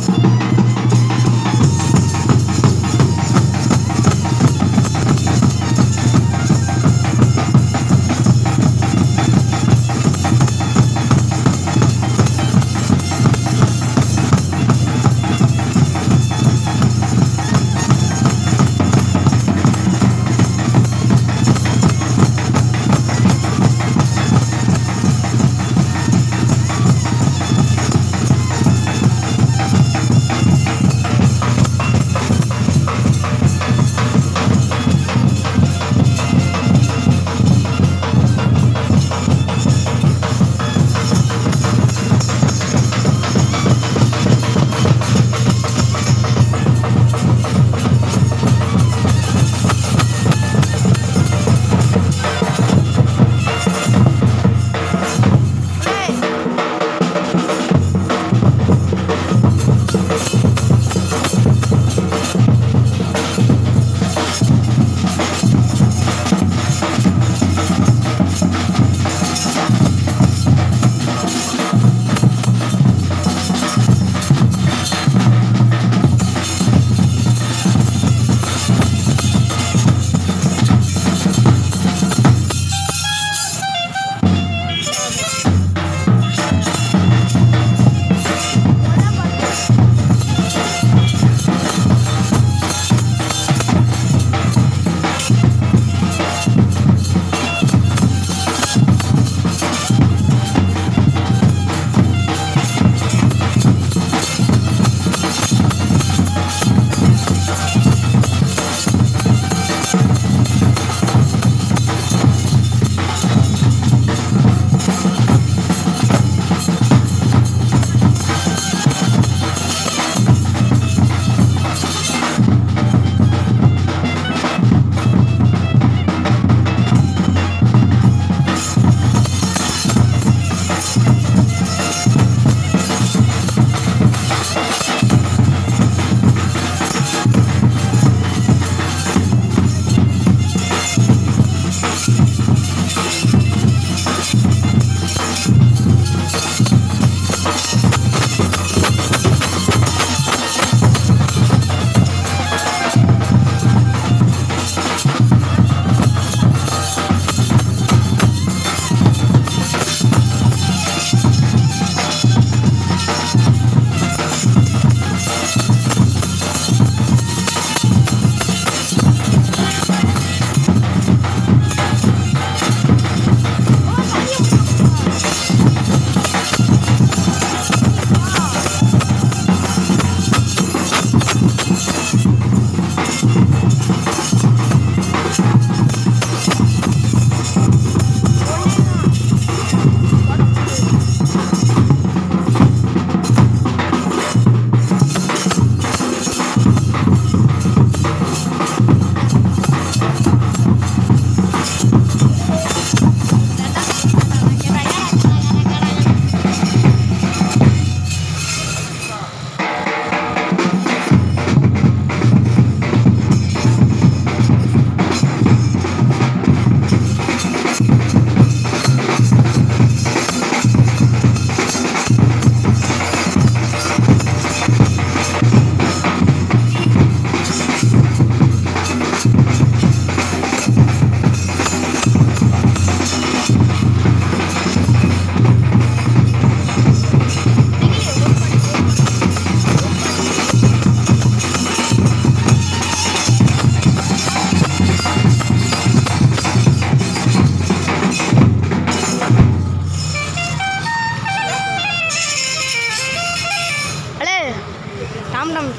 Thank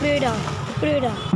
Bruder, Bruder.